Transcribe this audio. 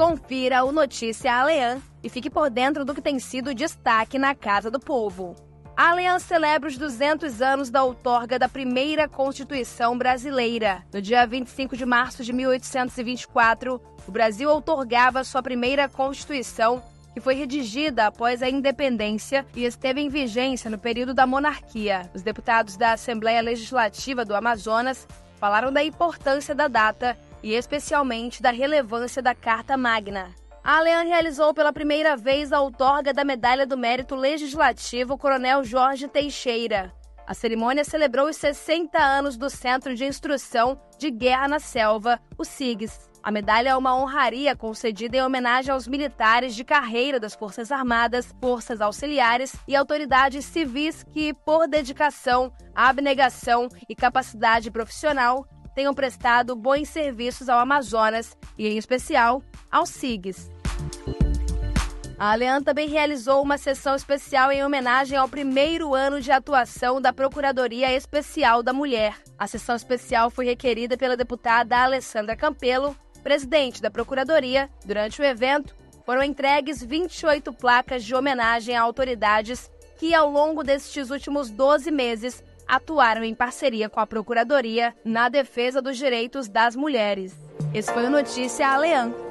Confira o Notícia Alean e fique por dentro do que tem sido destaque na Casa do Povo. A Aliança celebra os 200 anos da outorga da primeira Constituição brasileira. No dia 25 de março de 1824, o Brasil outorgava sua primeira Constituição, que foi redigida após a independência e esteve em vigência no período da monarquia. Os deputados da Assembleia Legislativa do Amazonas falaram da importância da data e especialmente da relevância da Carta Magna. A Alean realizou pela primeira vez a outorga da Medalha do Mérito Legislativo Coronel Jorge Teixeira. A cerimônia celebrou os 60 anos do Centro de Instrução de Guerra na Selva, o SIGS. A medalha é uma honraria concedida em homenagem aos militares de carreira das Forças Armadas, Forças Auxiliares e autoridades civis que, por dedicação, abnegação e capacidade profissional, tenham prestado bons serviços ao Amazonas e, em especial, ao SIGS. A Alean também realizou uma sessão especial em homenagem ao primeiro ano de atuação da Procuradoria Especial da Mulher. A sessão especial foi requerida pela deputada Alessandra Campelo, presidente da Procuradoria. Durante o evento, foram entregues 28 placas de homenagem a autoridades que, ao longo destes últimos 12 meses, atuaram em parceria com a Procuradoria na defesa dos direitos das mulheres. Esse foi o Notícia Alean.